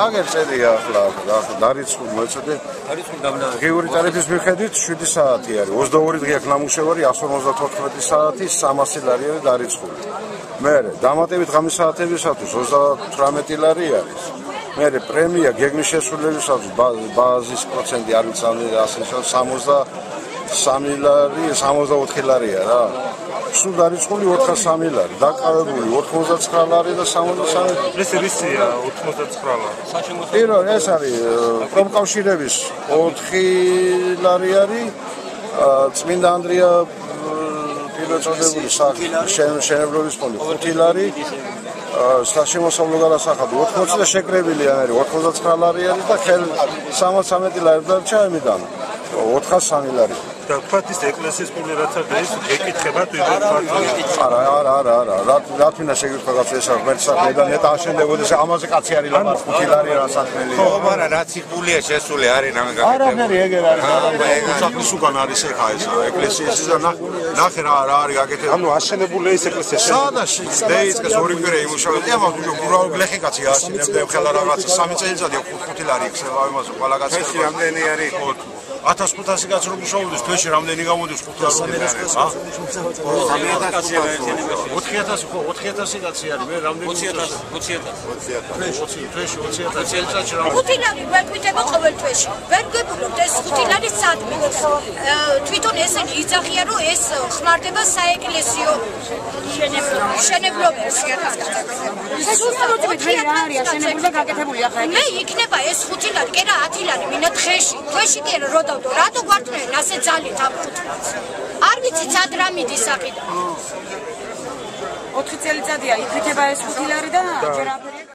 აგერ წერია ახლა დარიცხი მოეწოდე? დარიცხი დამნაა ღიური ტარიფის მიხედვით 7 საათი არის. 22 დღე აქვს ნამუშევარი 154 საათი 300 ლარი არის დარიცხული მე დამატებით ღამის საათებისათვის 38 ლარი არის. მე პრემია გეგმის შესრულებისათვის ბაზის პროცენტი არ ვიცანდი 100 60 3 ლარი 64 ლარია რა. სულ დარიცხული 403 ლარი, დაკავებული 99 ლარი და 63 ეს რისია 99 ლარი. პირველ ეს არის პრომკავშირების 4 ლარი არის. წმინდა ანდრია პირველწოდებული შენებლობის ფონდი 5 ლარი. საშემოსავლო გადასახადი 80 და შეკრებილი არის 99 ლარი არის და ხელ 73 ლარი დარჩა იმიდან 403 ლარი. და ფათის ეკლესიის ფული რაც არის ეკითხება თუ იგივე არა არა არა არა რა რა შეგირთვა კაცი ეს ღმერთს საქმე და ნეტა აშენდებოდეს ამაზე კაცი არის ლაბა ხუთი ლარი რა საქმეა ხო მაგრამ რაც იფულია შესული არის ნამე გაკეთებული. არაფერი ეგერ არის არა საქმის უკან არის. ეხა ეს ეკლესიის და ნახე რა რა არის გაკეთებული. ანუ აშენებული ეს ეკლესია სადაში დეიცკეს ორი კვირა იმუშავებდი ამას უფრო უბრალო გლეხი კაცი აშენებდა ხელა რაღაც სამი წელიწადი ხუთი ლარი ექსება იმას ყველა კაცი ეს რამდენი არის? 1500 კაც რო მუშაობდეს თვეში რამდენი გამოდის 500 არის ა 3000 კაცი არის ერთიანობაში 4000 ხო 4000 კაცი არის მე რამდენი 20000 20000 20 თვეში 20000 წელიწადში რა? ხუთი ლარი ვერ გვიდება ყოველ თვეში. ვერ გებულობთ ეს ხუთი ლარი სადმე თვითონ ესენი იძახიან რომ ეს ხმარდება საეკლესიო შენებლობებს ეს უბრალოდ მე რა არის? შენებლობა გაკეთებული ახლა მე იქნება ეს ხუთი ლარი კერა 10 ლარი მინდა დღეში დღეში კი რა ვიმბოდო, რატო გვარტყნენ ასე ძალით ამ ხუთს? არ ვიცი სად რა მიდის აქედან. 4 წელიწადია იქნება ეს ხუთი ლარი და ჯერ აფერი